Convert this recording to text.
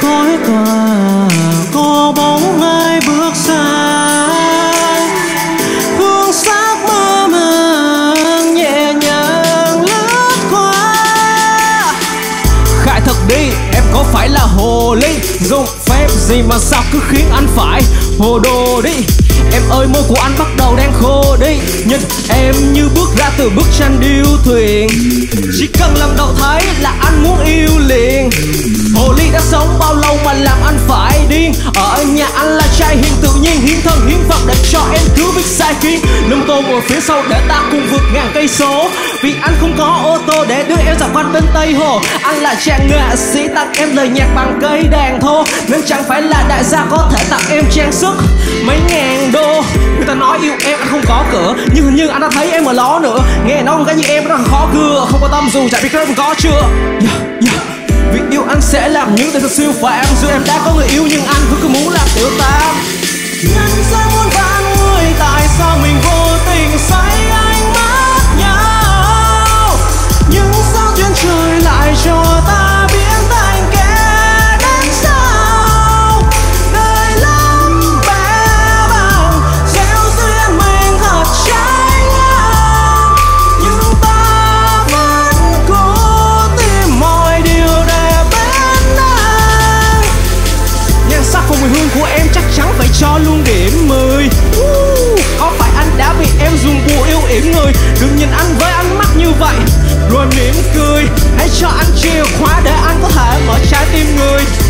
khói tòa có bóng ai bước xa hương sắc mơ màng nhẹ nhàng lướt qua. Khai thật đi, em có phải là hồ ly? Dùng phép gì mà sao cứ khiến anh phải hồ đồ đi? Em ơi, môi của anh bắt đầu đang khô đi. Nhìn em như bước ra từ bức tranh điêu thuyền. Chỉ cần lần đầu thấy là anh sai hiền tự nhiên hiến thân hiến phật để cho em cứ biết sai khiến Nâng tô ngồi phía sau để ta cùng vượt ngàn cây số. Vì anh không có ô tô để đưa em dạo quanh bên Tây Hồ. Anh là chàng nghệ sĩ tặng em lời nhạc bằng cây đàn thô. Nên chẳng phải là đại gia có thể tặng em trang sức mấy ngàn đô. Người ta nói yêu em anh không có cửa. Nhưng hình như anh đã thấy em ở ló nữa. Nghe nói một cái như em rất là khó cưa Không quan tâm dù chả biết em có chưa. Yeah, yeah. Vì yêu anh sẽ làm những điều thật siêu phàm Dù em đã có người yêu nhưng anh cho anh chìa khóa để anh có thể mở trái tim người.